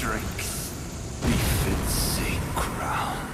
strength befits a crown.